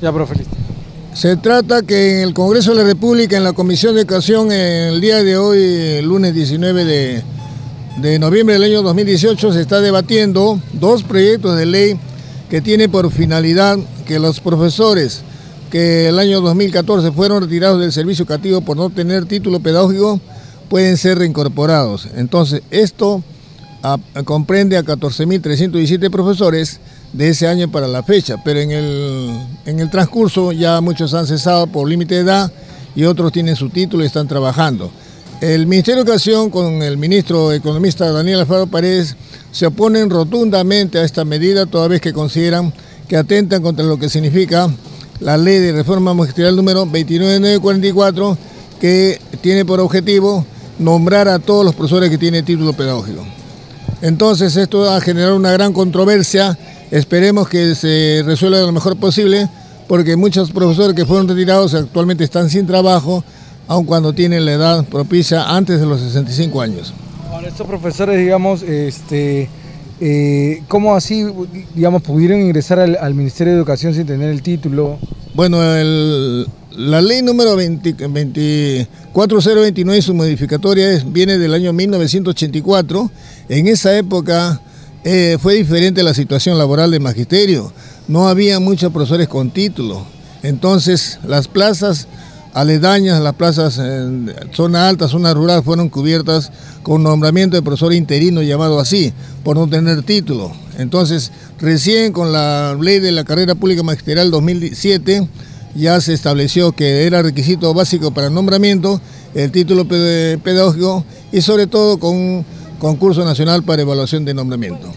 Ya, profe, listo. Se trata que en el Congreso de la República, en la Comisión de Educación, el día de hoy, lunes 19 de, noviembre del año 2018, se está debatiendo dos proyectos de ley que tienen por finalidad que los profesores que el año 2014 fueron retirados del servicio educativo por no tener título pedagógico pueden ser reincorporados. Entonces, esto comprende a 14.317 profesores de ese año para la fecha, pero en el, en el transcurso ya muchos han cesado por límite de edad y otros tienen su título y están trabajando. El Ministerio de Educación con el ministro economista Daniel Alfaro Paredes se oponen rotundamente a esta medida toda vez que consideran que atentan contra lo que significa la ley de reforma magisterial número 29944 que tiene por objetivo nombrar a todos los profesores que tienen título pedagógico. Entonces esto va a generar una gran controversia, esperemos que se resuelva lo mejor posible, porque muchos profesores que fueron retirados actualmente están sin trabajo, aun cuando tienen la edad propicia antes de los 65 años. Ahora, estos profesores, digamos, este, eh, ¿cómo así, digamos, pudieron ingresar al, Ministerio de Educación sin tener el título? Bueno, la ley número 24029 y su modificatoria viene del año 1984. En esa época eh, fue diferente la situación laboral del magisterio. No había muchos profesores con título. Entonces, las plazas aledañas, las plazas en zona alta, zona rural, fueron cubiertas con nombramiento de profesor interino llamado así, por no tener título. Entonces, recién con la ley de la carrera pública magisterial 2007, ya se estableció que era requisito básico para el nombramiento el título pedagógico y sobre todo con concurso nacional para evaluación de nombramiento.